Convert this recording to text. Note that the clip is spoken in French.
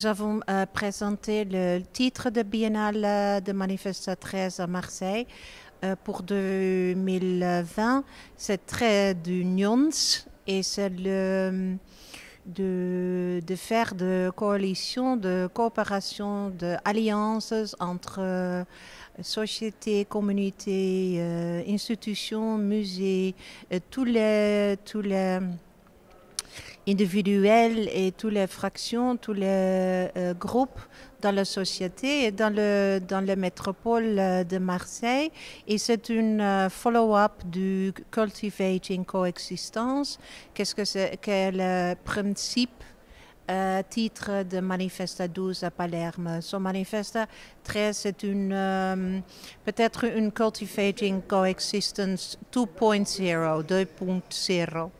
Nous avons euh, présenté le titre de Biennale euh, de Manifesta 13 à Marseille euh, pour 2020. C'est très d'unions et c'est de, de, faire de coalitions, de coopération, d'alliances entre sociétés, communautés, institutions, musées, tous les, tous les individuels et toutes les fractions, tous les euh, groupes dans la société et dans le, dans la métropole euh, de Marseille. Et c'est une euh, follow-up du Cultivating Coexistence. Qu'est-ce que c'est Quel le principe titre de Manifesta 12 à Palerme? Son Manifesta 13, c'est une, peut-être une Cultivating Coexistence 2.0, 2.0.